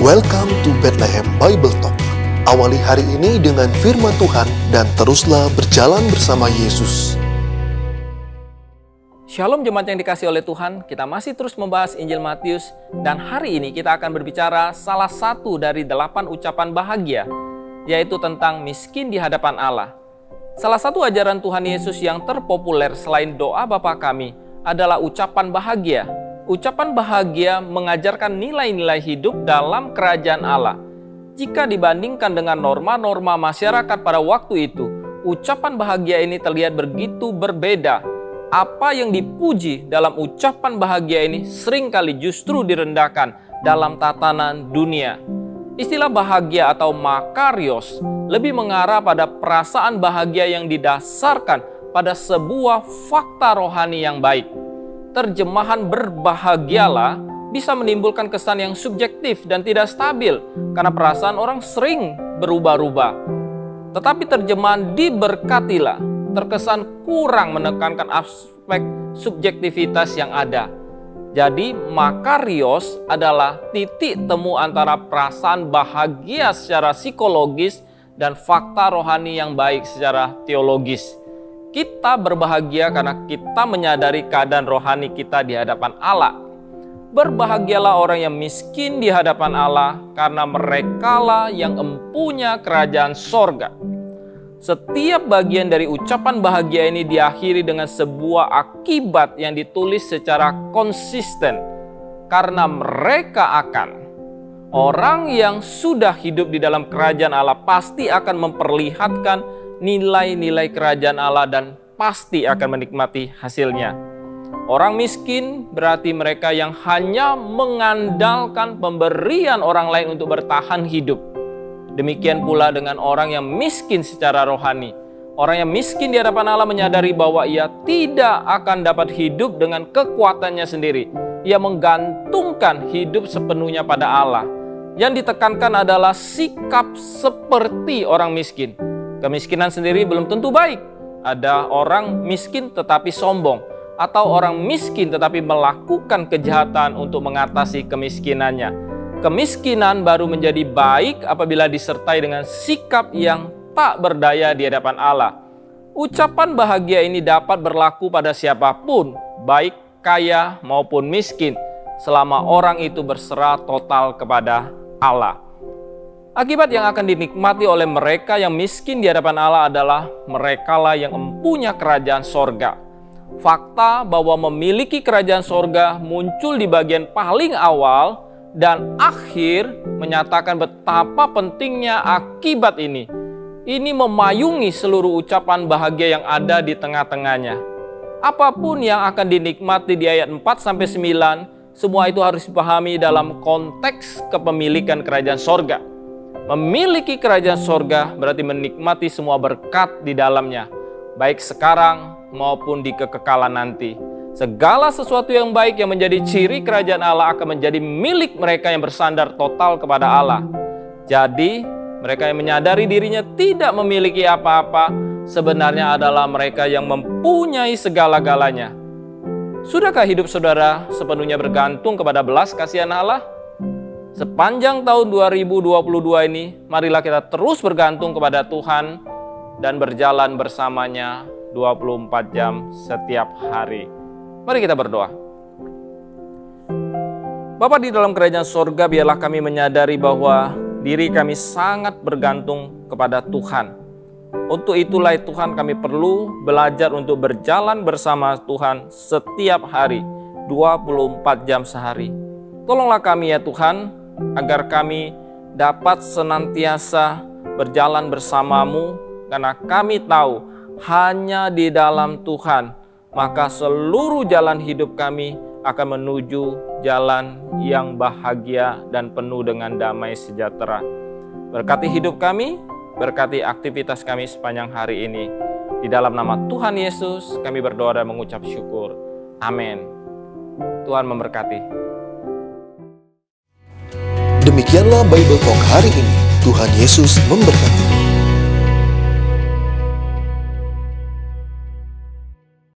Welcome to Bethlehem Bible Talk. Awali hari ini dengan firman Tuhan dan teruslah berjalan bersama Yesus. Shalom jemaat yang dikasih oleh Tuhan, kita masih terus membahas Injil Matius dan hari ini kita akan berbicara salah satu dari delapan ucapan bahagia, yaitu tentang miskin di hadapan Allah. Salah satu ajaran Tuhan Yesus yang terpopuler selain doa Bapa kami adalah ucapan bahagia Ucapan bahagia mengajarkan nilai-nilai hidup dalam kerajaan Allah. Jika dibandingkan dengan norma-norma masyarakat pada waktu itu, ucapan bahagia ini terlihat begitu berbeda. Apa yang dipuji dalam ucapan bahagia ini sering kali justru direndahkan dalam tatanan dunia. Istilah bahagia atau makarios lebih mengarah pada perasaan bahagia yang didasarkan pada sebuah fakta rohani yang baik terjemahan berbahagialah bisa menimbulkan kesan yang subjektif dan tidak stabil karena perasaan orang sering berubah-ubah. Tetapi terjemahan diberkatilah terkesan kurang menekankan aspek subjektivitas yang ada. Jadi makarios adalah titik temu antara perasaan bahagia secara psikologis dan fakta rohani yang baik secara teologis. Kita berbahagia karena kita menyadari keadaan rohani kita di hadapan Allah. Berbahagialah orang yang miskin di hadapan Allah karena merekalah yang empunya kerajaan sorga. Setiap bagian dari ucapan bahagia ini diakhiri dengan sebuah akibat yang ditulis secara konsisten karena mereka akan orang yang sudah hidup di dalam kerajaan Allah pasti akan memperlihatkan nilai-nilai kerajaan Allah dan pasti akan menikmati hasilnya. Orang miskin berarti mereka yang hanya mengandalkan pemberian orang lain untuk bertahan hidup. Demikian pula dengan orang yang miskin secara rohani. Orang yang miskin di hadapan Allah menyadari bahwa ia tidak akan dapat hidup dengan kekuatannya sendiri. Ia menggantungkan hidup sepenuhnya pada Allah. Yang ditekankan adalah sikap seperti orang miskin Kemiskinan sendiri belum tentu baik. Ada orang miskin tetapi sombong, atau orang miskin tetapi melakukan kejahatan untuk mengatasi kemiskinannya. Kemiskinan baru menjadi baik apabila disertai dengan sikap yang tak berdaya di hadapan Allah. Ucapan bahagia ini dapat berlaku pada siapa pun, baik kaya maupun miskin, selama orang itu berserah total kepada Allah. Akibat yang akan dinikmati oleh mereka yang miskin di hadapan Allah adalah merekalah yang empunya kerajaan sorga. Fakta bahwa memiliki kerajaan sorga muncul di bagian paling awal dan akhir menyatakan betapa pentingnya akibat ini. Ini memayungi seluruh ucapan bahagia yang ada di tengah-tengahnya. Apa pun yang akan dinikmati di ayat 4 sampai 9, semua itu harus dipahami dalam konteks kepemilikan kerajaan sorga. Memiliki kerajaan sorga berarti menikmati semua berkat di dalamnya, baik sekarang maupun di kekekalan nanti. Segala sesuatu yang baik yang menjadi ciri kerajaan Allah akan menjadi milik mereka yang bersandar total kepada Allah. Jadi, mereka yang menyadari dirinya tidak memiliki apa-apa sebenarnya adalah mereka yang mempunyai segala-galanya. Sudahkah hidup saudara sepenuhnya bergantung kepada belas kasihan Allah? Sepanjang tahun 2022 ini, marilah kita terus bergantung kepada Tuhan dan berjalan bersamanya 24 jam setiap hari. Mari kita berdoa. Bapa di dalam kerajaan sorga, biarlah kami menyadari bahwa diri kami sangat bergantung kepada Tuhan. Untuk itulah Tuhan kami perlu belajar untuk berjalan bersama Tuhan setiap hari, 24 jam sehari. Tolonglah kami ya Tuhan, agar kami dapat senantiasa berjalan bersamamu karena kami tahu hanya di dalam Tuhan maka seluruh jalan hidup kami akan menuju jalan yang bahagia dan penuh dengan damai sejahtera. Berkati hidup kami, berkati aktivitas kami sepanjang hari ini. Di dalam nama Tuhan Yesus kami berdoa dan mengucap syukur. Amin. Tuhan memberkati. Demikianlah Bible Talk hari ini. Tuhan Yesus memberkati.